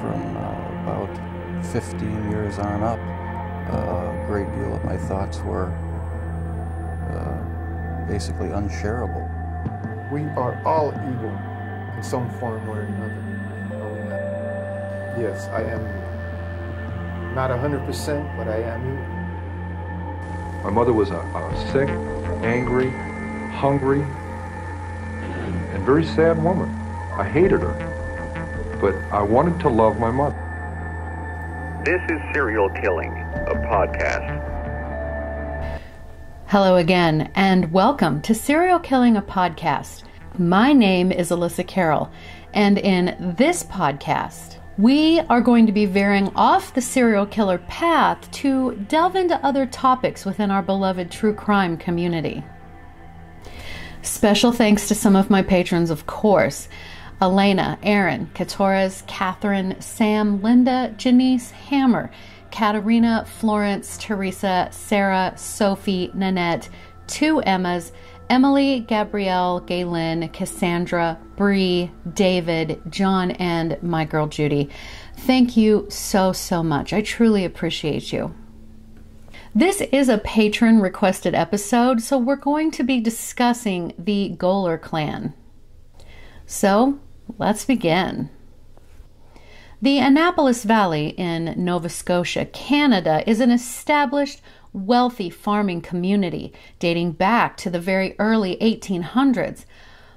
from uh, about 15 years on up, uh, a great deal of my thoughts were uh, basically unshareable. We are all evil in some form or another. Yes, I am not 100%, but I am you. My mother was a, a sick, angry, hungry, and, and very sad woman. I hated her, but I wanted to love my mother. This is Serial Killing, a podcast. Hello again, and welcome to Serial Killing, a podcast. My name is Elissa Kerrill, and in this podcast, we are going to be veering off the serial killer path to delve into other topics within our beloved true crime community. Special thanks to some of my patrons, of course. Elena, Aaron, Katores, Catherine, Sam, Linda, Janice, Hammer, Katerina, Florence, Teresa, Sarah, Sophie, Nanette, two Emmas, Emily, Gabrielle, Gaylin, Cassandra, Bree, David, John, and my girl Judy. Thank you so, so much. I truly appreciate you. This is a patron requested episode, so we're going to be discussing the Goler clan. So, let's begin. The Annapolis Valley in Nova Scotia, Canada, is an established wealthy farming community dating back to the very early 1800s.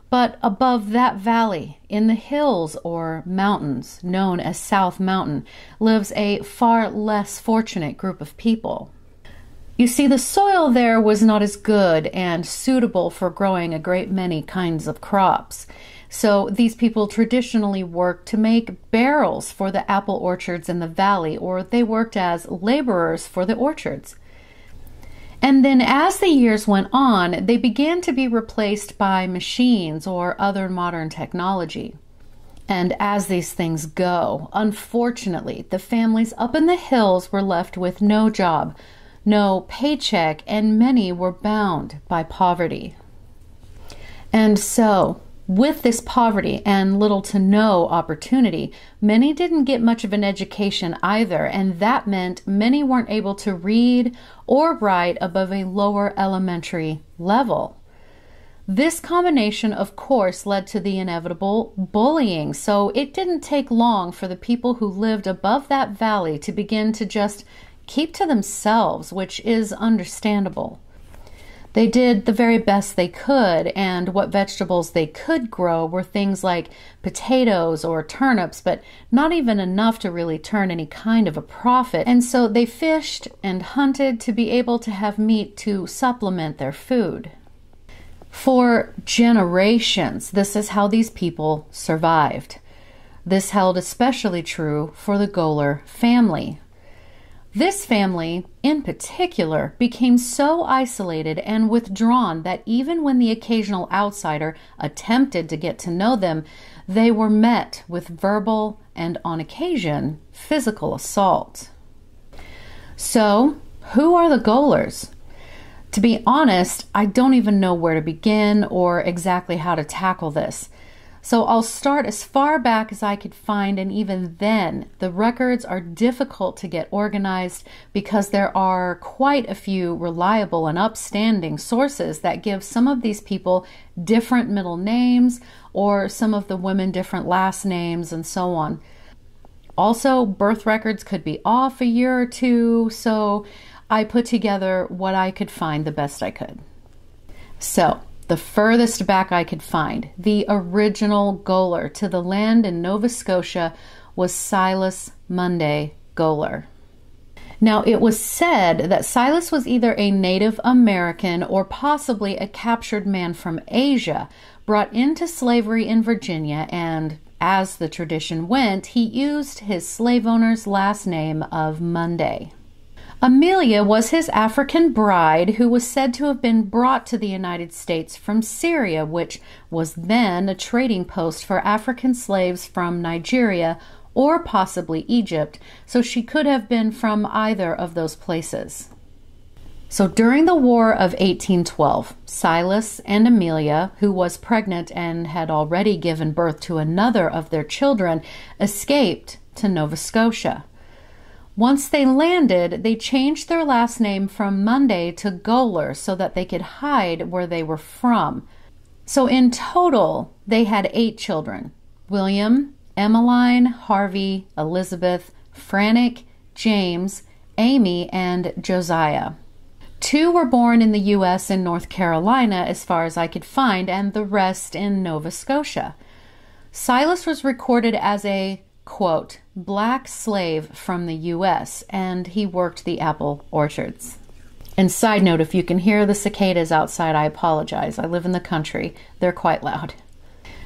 But above that valley, in the hills or mountains known as South Mountain, lives a far less fortunate group of people. You see, the soil there was not as good and suitable for growing a great many kinds of crops. So these people traditionally worked to make barrels for the apple orchards in the valley, or they worked as laborers for the orchards. And then as the years went on, they began to be replaced by machines or other modern technology. And as these things go, unfortunately, the families up in the hills were left with no job, no paycheck, and many were bound by poverty. And so, with this poverty and little to no opportunity, many didn't get much of an education either, and that meant many weren't able to read or write above a lower elementary level. This combination, of course, led to the inevitable bullying, so it didn't take long for the people who lived above that valley to begin to just keep to themselves, which is understandable. They did the very best they could, and what vegetables they could grow were things like potatoes or turnips, but not even enough to really turn any kind of a profit. And so they fished and hunted to be able to have meat to supplement their food. For generations, this is how these people survived. This held especially true for the Goler family, this family, in particular, became so isolated and withdrawn that even when the occasional outsider attempted to get to know them, they were met with verbal and, on occasion, physical assault. So, who are the Golers? To be honest, I don't even know where to begin or exactly how to tackle this. So I'll start as far back as I could find, and even then, the records are difficult to get organized because there are quite a few reliable and upstanding sources that give some of these people different middle names or some of the women different last names and so on. Also, birth records could be off a year or two, so I put together what I could find the best I could. So, the furthest back I could find, the original Goler to the land in Nova Scotia was Silas Monday Goler. Now, it was said that Silas was either a Native American or possibly a captured man from Asia, brought into slavery in Virginia, and as the tradition went, he used his slave owner's last name of Munday. Amelia was his African bride, who was said to have been brought to the United States from Syria, which was then a trading post for African slaves from Nigeria or possibly Egypt, so she could have been from either of those places. So during the War of 1812, Silas and Amelia, who was pregnant and had already given birth to another of their children, escaped to Nova Scotia. Once they landed, they changed their last name from Monday to Goler so that they could hide where they were from. So in total, they had eight children William, Emmeline, Harvey, Elizabeth, Frantic, James, Amy, and Josiah. Two were born in the U.S. and North Carolina, as far as I could find, and the rest in Nova Scotia. Silas was recorded as a, quote, black slave from the U.S., and he worked the apple orchards. And side note, if you can hear the cicadas outside, I apologize. I live in the country, they're quite loud.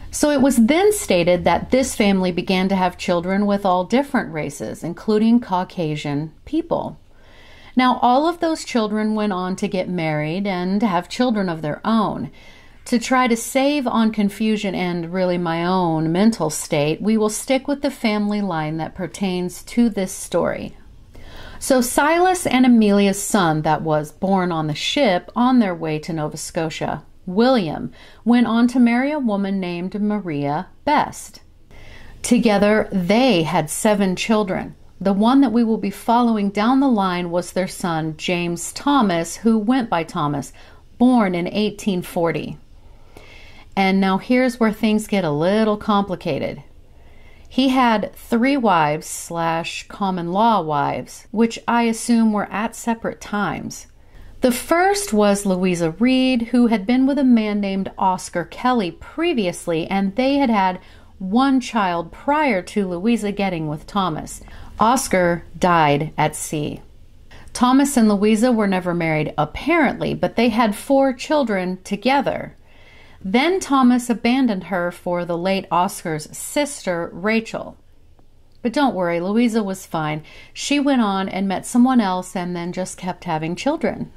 So it was then stated that this family began to have children with all different races, including Caucasian people. Now, all of those children went on to get married and have children of their own. To try to save on confusion and really my own mental state, we will stick with the family line that pertains to this story. So, Silas and Amelia's son, that was born on the ship on their way to Nova Scotia, William, went on to marry a woman named Maria Best. Together, they had seven children. The one that we will be following down the line was their son, James Thomas, who went by Thomas, born in 1840. And now here's where things get a little complicated. He had three wives slash common law wives, which I assume were at separate times. The first was Louisa Reed, who had been with a man named Oscar Kelly previously, and they had had one child prior to Louisa getting with Thomas. Oscar died at sea. Thomas and Louisa were never married, apparently, but they had four children together. Then Thomas abandoned her for the late Oscar's sister, Rachel. But don't worry, Louisa was fine. She went on and met someone else and then just kept having children.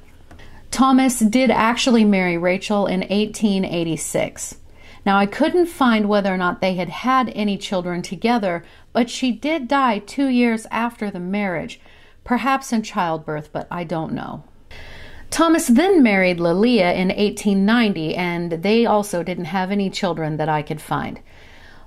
Thomas did actually marry Rachel in 1886. Now, I couldn't find whether or not they had had any children together, but she did die two years after the marriage, perhaps in childbirth, but I don't know. Thomas then married Lilia in 1890, and they also didn't have any children that I could find.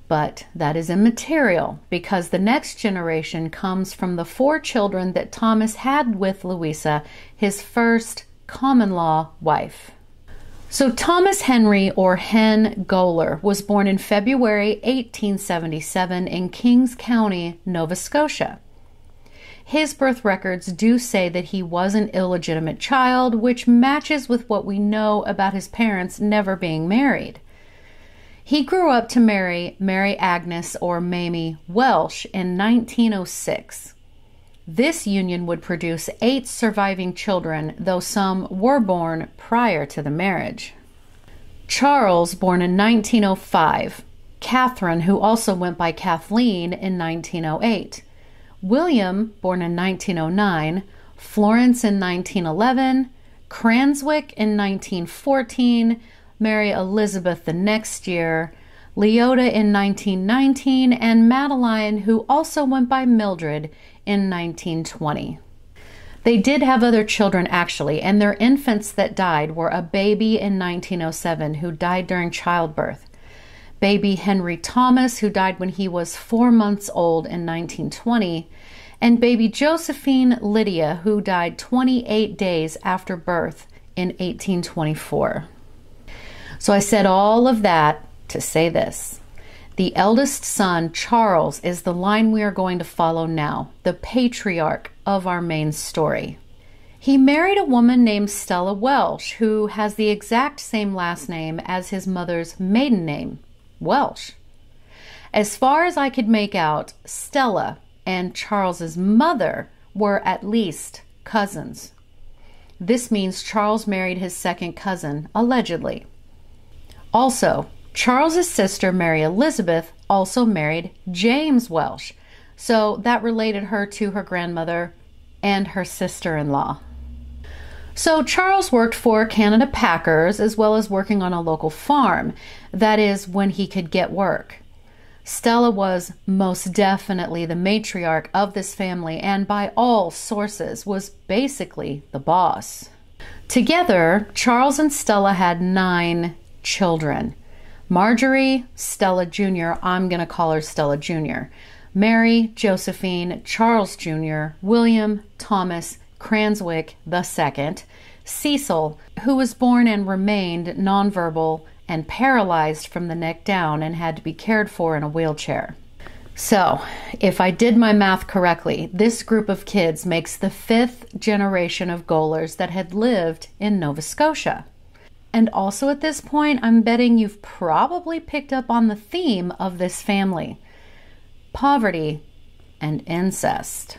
But that is immaterial because the next generation comes from the four children that Thomas had with Louisa, his first common law wife. So, Thomas Henry, or Hen Goler, was born in February 1877 in Kings County, Nova Scotia. His birth records do say that he was an illegitimate child, which matches with what we know about his parents never being married. He grew up to marry Mary Agnes or Mamie Welsh in 1906. This union would produce eight surviving children, though some were born prior to the marriage. Charles, born in 1905, Catherine, who also went by Kathleen, in 1908, William, born in 1909, Florence in 1911, Cranswick in 1914, Mary Elizabeth the next year, Leota in 1919, and Madeline, who also went by Mildred, in 1920. They did have other children actually, and their infants that died were a baby in 1907 who died during childbirth, baby Henry Thomas, who died when he was four months old in 1920, and baby Josephine Lydia, who died 28 days after birth in 1824. So I said all of that to say this. The eldest son, Charles, is the line we are going to follow now, the patriarch of our main story. He married a woman named Stella Welsh, who has the exact same last name as his mother's maiden name, Welsh. As far as I could make out, Stella and Charles's mother were at least cousins. This means Charles married his second cousin, allegedly. Also, Charles's sister, Mary Elizabeth, also married James Welsh, so that related her to her grandmother and her sister in law. So Charles worked for Canada Packers as well as working on a local farm, that is, when he could get work. Stella was most definitely the matriarch of this family and by all sources was basically the boss. Together, Charles and Stella had nine children. Marjorie Stella Jr., I'm going to call her Stella Jr., Mary, Josephine, Charles Jr., William, Thomas, Cranswick II, Cecil, who was born and remained nonverbal and paralyzed from the neck down and had to be cared for in a wheelchair. So, if I did my math correctly, this group of kids makes the fifth generation of Golers that had lived in Nova Scotia. And also at this point, I'm betting you've probably picked up on the theme of this family poverty and incest.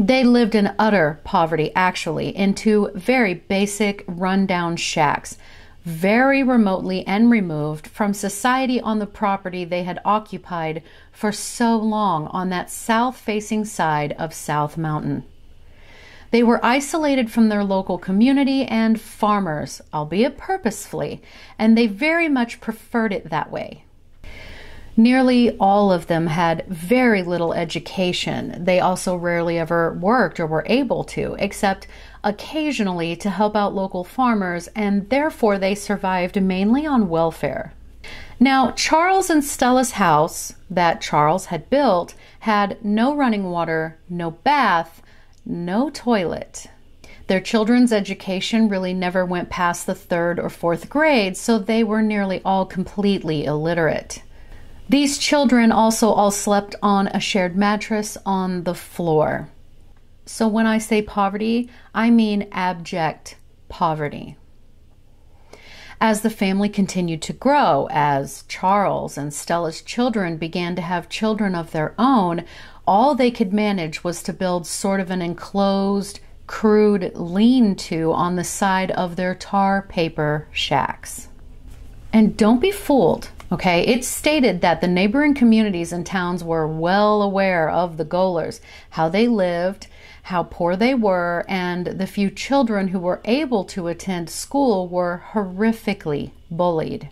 They lived in utter poverty, actually, in two very basic, rundown shacks, very remotely and removed from society on the property they had occupied for so long on that south facing side of South Mountain. They were isolated from their local community and farmers, albeit purposefully, and they very much preferred it that way. Nearly all of them had very little education. They also rarely ever worked or were able to, except occasionally to help out local farmers, and therefore they survived mainly on welfare. Now, Charles and Stella's house that Charles had built had no running water, no bath, no toilet. Their children's education really never went past the third or fourth grade, so they were nearly all completely illiterate. These children also all slept on a shared mattress on the floor. So when I say poverty, I mean abject poverty. As the family continued to grow, as Charles and Stella's children began to have children of their own, all they could manage was to build sort of an enclosed, crude lean to on the side of their tar paper shacks. And don't be fooled. Okay, it's stated that the neighboring communities and towns were well aware of the Golers, how they lived, how poor they were, and the few children who were able to attend school were horrifically bullied.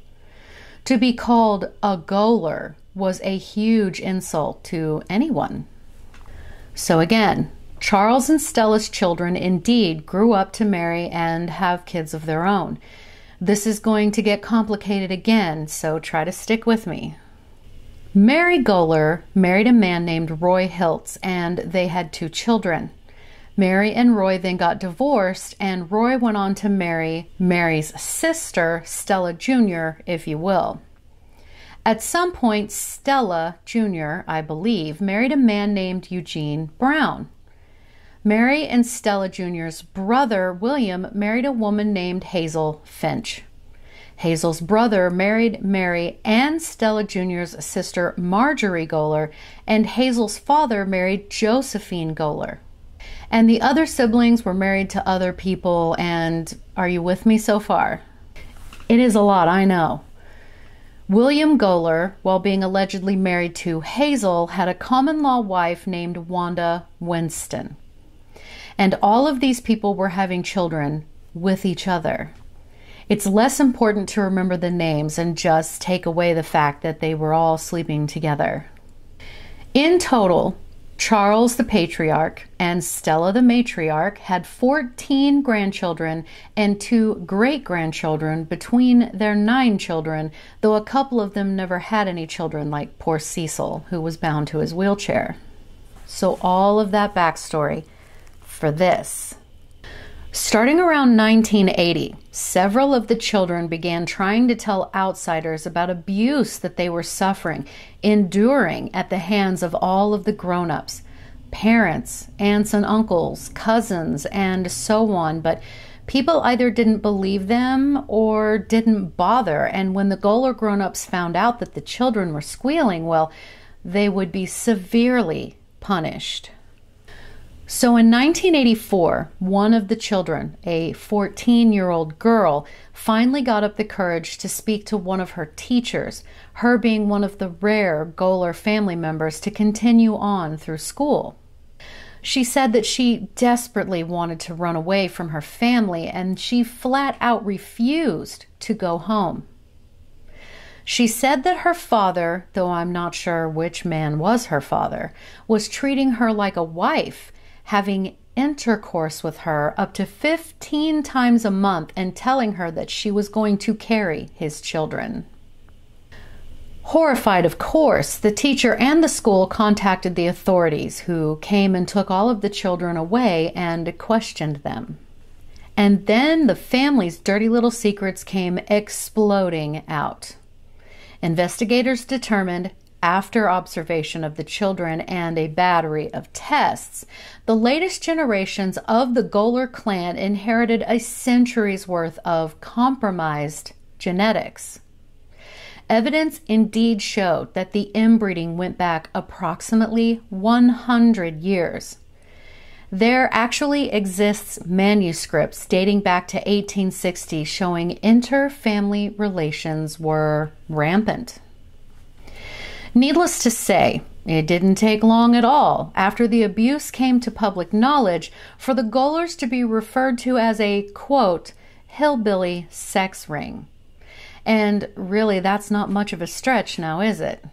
To be called a Goler was a huge insult to anyone. So, again, Charles and Stella's children indeed grew up to marry and have kids of their own. This is going to get complicated again, so try to stick with me. Mary Goler married a man named Roy Hiltz, and they had two children. Mary and Roy then got divorced, and Roy went on to marry Mary's sister, Stella Jr., if you will. At some point, Stella Jr., I believe, married a man named Eugene Brown. Mary and Stella Jr.'s brother, William, married a woman named Hazel Finch. Hazel's brother married Mary and Stella Jr.'s sister, Marjorie Goler, and Hazel's father married Josephine Goler. And the other siblings were married to other people, and are you with me so far? It is a lot, I know. William Goler, while being allegedly married to Hazel, had a common law wife named Wanda Winston. And all of these people were having children with each other. It's less important to remember the names and just take away the fact that they were all sleeping together. In total, Charles the patriarch and Stella the matriarch had 14 grandchildren and two great grandchildren between their nine children, though a couple of them never had any children, like poor Cecil, who was bound to his wheelchair. So, all of that backstory for this. Starting around 1980, several of the children began trying to tell outsiders about abuse that they were suffering, enduring at the hands of all of the grown ups parents, aunts and uncles, cousins, and so on. But people either didn't believe them or didn't bother. And when the Goler grown ups found out that the children were squealing, well, they would be severely punished. So in 1984, one of the children, a 14 year old girl, finally got up the courage to speak to one of her teachers, her being one of the rare Goler family members to continue on through school. She said that she desperately wanted to run away from her family and she flat out refused to go home. She said that her father, though I'm not sure which man was her father, was treating her like a wife having intercourse with her up to 15 times a month and telling her that she was going to carry his children. Horrified, of course, the teacher and the school contacted the authorities, who came and took all of the children away and questioned them. And then the family's dirty little secrets came exploding out. Investigators determined, after observation of the children and a battery of tests, the latest generations of the Goler clan inherited a century's worth of compromised genetics. Evidence indeed showed that the inbreeding went back approximately 100 years. There actually exists manuscripts dating back to 1860 showing inter-family relations were rampant. Needless to say, it didn't take long at all after the abuse came to public knowledge for the Golers to be referred to as a quote hillbilly sex ring. And really, that's not much of a stretch now, is it?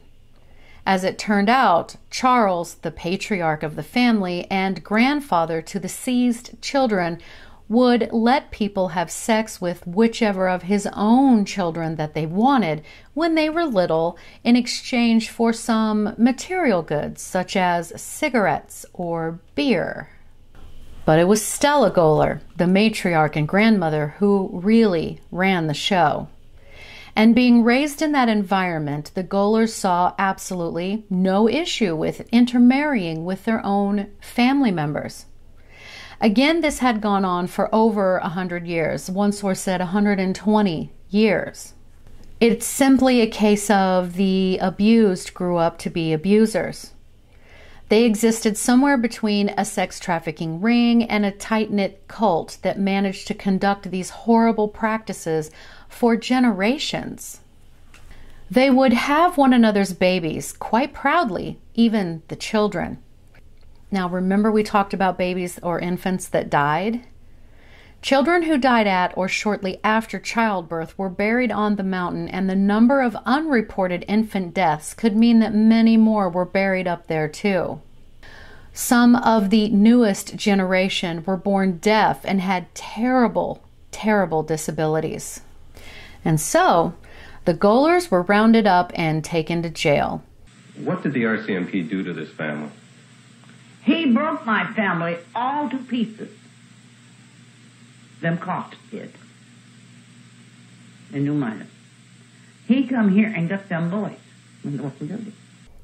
As it turned out, Charles, the patriarch of the family and grandfather to the seized children, would let people have sex with whichever of his own children that they wanted when they were little in exchange for some material goods such as cigarettes or beer. But it was Stella Goler, the matriarch and grandmother, who really ran the show. And being raised in that environment, the Golers saw absolutely no issue with intermarrying with their own family members. Again, this had gone on for over a hundred years. One source said 120 years. It's simply a case of the abused grew up to be abusers. They existed somewhere between a sex trafficking ring and a tight knit cult that managed to conduct these horrible practices for generations. They would have one another's babies quite proudly, even the children. Now, remember we talked about babies or infants that died? Children who died at or shortly after childbirth were buried on the mountain, and the number of unreported infant deaths could mean that many more were buried up there too. Some of the newest generation were born deaf and had terrible, terrible disabilities. And so the Golers were rounded up and taken to jail. What did the RCMP do to this family? He broke my family all to pieces. Them cops did. In New Minas. He come here and got them boys.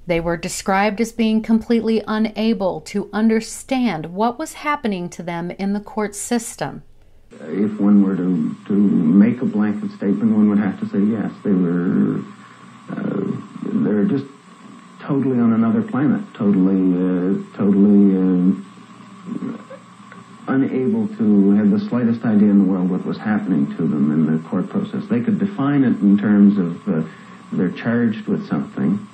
They were described as being completely unable to understand what was happening to them in the court system if one were to, to make a blanket statement, one would have to say yes. They were uh, they're just totally on another planet, totally uh, totally uh, unable to have the slightest idea in the world what was happening to them in the court process. They could define it in terms of uh, they're charged with something,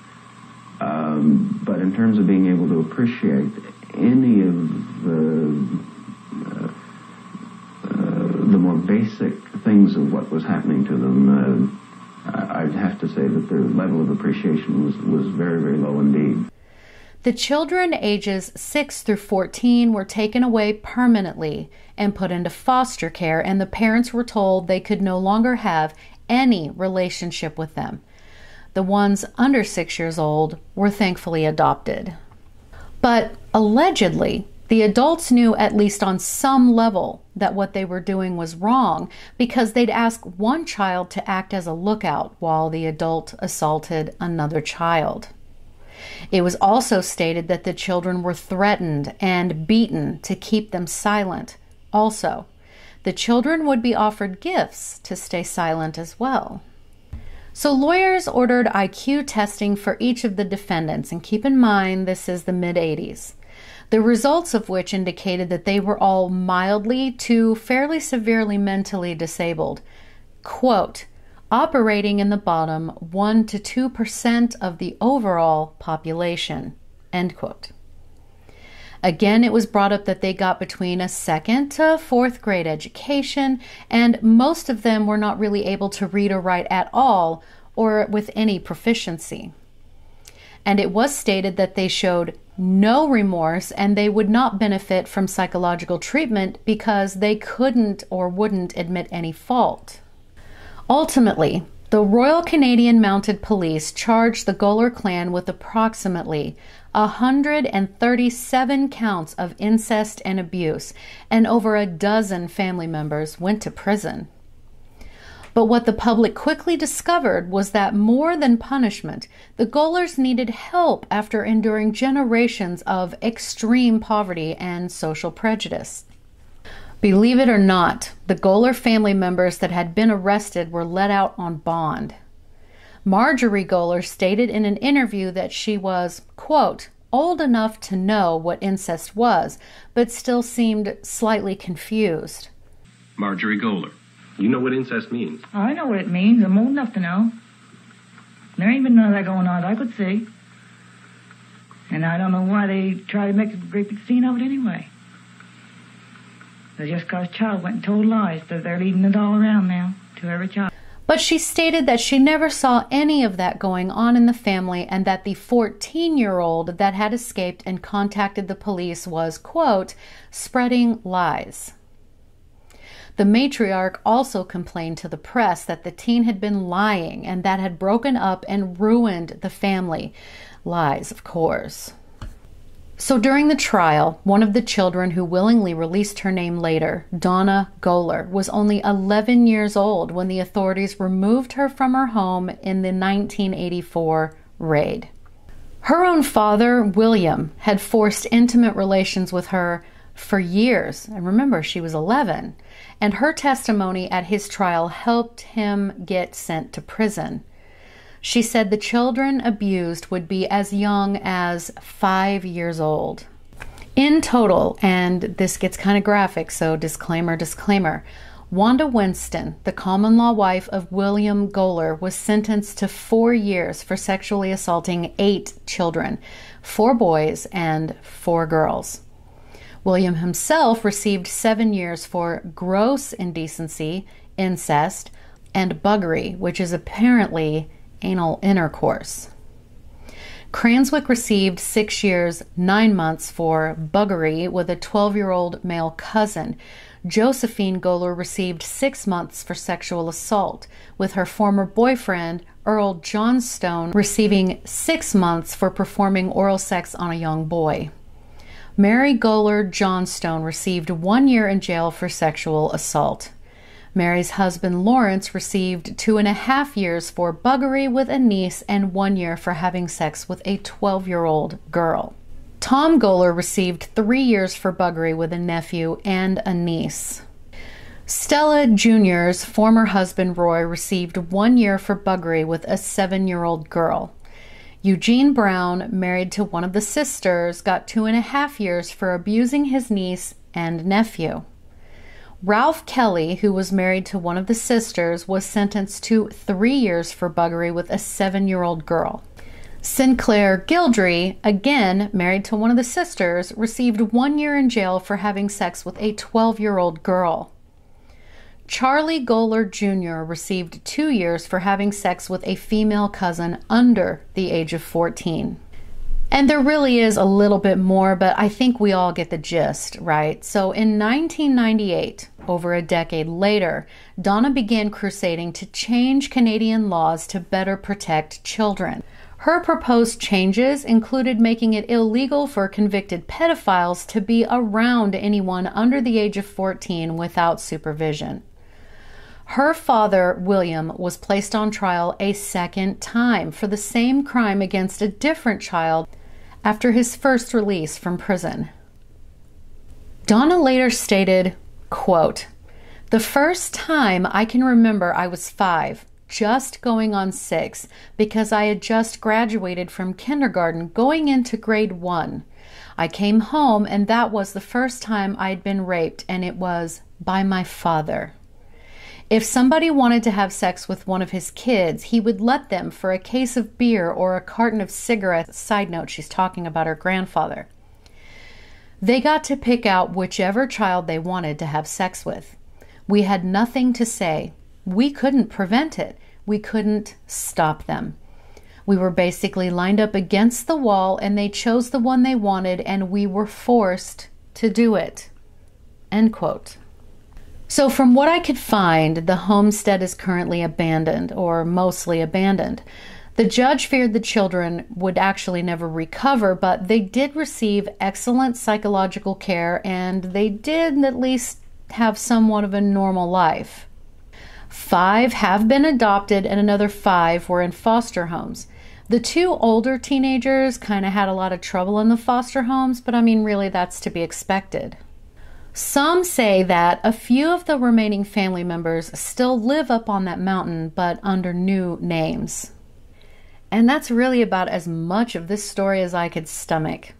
um, but in terms of being able to appreciate any of the the more basic things of what was happening to them, uh, I'd have to say that their level of appreciation was, was very, very low indeed. The children ages 6 through 14 were taken away permanently and put into foster care, and the parents were told they could no longer have any relationship with them. The ones under six years old were thankfully adopted. But allegedly, the adults knew, at least on some level, that what they were doing was wrong because they'd ask one child to act as a lookout while the adult assaulted another child. It was also stated that the children were threatened and beaten to keep them silent. Also, the children would be offered gifts to stay silent as well. So, lawyers ordered IQ testing for each of the defendants, and keep in mind this is the mid 80s the results of which indicated that they were all mildly to fairly severely mentally disabled. Quote, operating in the bottom 1 to 2% of the overall population. End quote. Again, it was brought up that they got between a second to fourth grade education, and most of them were not really able to read or write at all or with any proficiency. And it was stated that they showed no remorse and they would not benefit from psychological treatment because they couldn't or wouldn't admit any fault. Ultimately, The Royal Canadian Mounted Police charged the Goler clan with approximately 137 counts of incest and abuse, and over a dozen family members went to prison. But what the public quickly discovered was that more than punishment, the Golers needed help after enduring generations of extreme poverty and social prejudice. Believe it or not, the Goler family members that had been arrested were let out on bond. Marjorie Goler stated in an interview that she was, quote, old enough to know what incest was, but still seemed slightly confused. Marjorie Goler, you know what incest means. I know what it means. I'm old enough to know. There ain't been none of that going on that I could see. And I don't know why they try to make a great big scene of it anyway. It's just because child went and told lies that they're leading it all around now to every child. But she stated that she never saw any of that going on in the family and that the 14 year old that had escaped and contacted the police was, quote, spreading lies. The matriarch also complained to the press that the teen had been lying and that had broken up and ruined the family. Lies, of course. So during the trial, one of the children who willingly released her name later, Donna Goler, was only 11 years old when the authorities removed her from her home in the 1984 raid. Her own father, William, had forced intimate relations with her for years. And remember, she was 11. And her testimony at his trial helped him get sent to prison. She said the children abused would be as young as five years old. In total, and this gets kind of graphic, so disclaimer, disclaimer. Wanda Winston, the common law wife of William Goler, was sentenced to four years for sexually assaulting eight children four boys and four girls. William himself received seven years for gross indecency, incest, and buggery, which is apparently anal intercourse. Cranswick received six years, nine months for buggery with a 12 year old male cousin. Josephine Goler received six months for sexual assault, with her former boyfriend, Earl Johnstone, receiving six months for performing oral sex on a young boy. Mary Goler Johnstone received one year in jail for sexual assault. Mary's husband Lawrence received two and a half years for buggery with a niece and one year for having sex with a 12 year old girl. Tom Goler received three years for buggery with a nephew and a niece. Stella Jr.'s former husband Roy received one year for buggery with a seven year old girl. Eugene Brown, married to one of the sisters, got two and a half years for abusing his niece and nephew. Ralph Kelly, who was married to one of the sisters, was sentenced to three years for buggery with a seven year old girl. Sinclair Gildry, again married to one of the sisters, received one year in jail for having sex with a 12 year old girl. Charlie Goler Jr. received two years for having sex with a female cousin under the age of 14. And there really is a little bit more, but I think we all get the gist, right? So in 1998, over a decade later, Donna began crusading to change Canadian laws to better protect children. Her proposed changes included making it illegal for convicted pedophiles to be around anyone under the age of 14 without supervision. Her father, William, was placed on trial a second time for the same crime against a different child after his first release from prison. Donna later stated, quote, The first time I can remember I was five, just going on six, because I had just graduated from kindergarten going into grade one. I came home, and that was the first time I'd been raped, and it was by my father. If somebody wanted to have sex with one of his kids, he would let them for a case of beer or a carton of cigarettes. Side note, she's talking about her grandfather. They got to pick out whichever child they wanted to have sex with. We had nothing to say. We couldn't prevent it. We couldn't stop them. We were basically lined up against the wall and they chose the one they wanted and we were forced to do it. End quote. So, from what I could find, the homestead is currently abandoned or mostly abandoned. The judge feared the children would actually never recover, but they did receive excellent psychological care and they did at least have somewhat of a normal life. Five have been adopted, and another five were in foster homes. The two older teenagers kind of had a lot of trouble in the foster homes, but I mean, really, that's to be expected. Some say that a few of the remaining family members still live up on that mountain, but under new names. And that's really about as much of this story as I could stomach.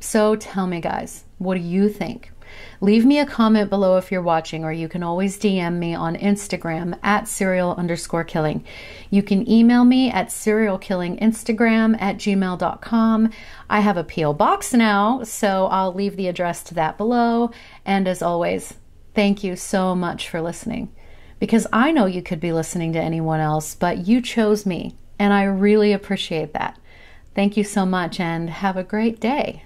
So tell me, guys, what do you think? Leave me a comment below if you're watching, or you can always DM me on Instagram at serial underscore killing. You can email me at serialkillinginstagram at gmail.com. I have a P.O. box now, so I'll leave the address to that below. And as always, thank you so much for listening. Because I know you could be listening to anyone else, but you chose me and I really appreciate that. Thank you so much and have a great day.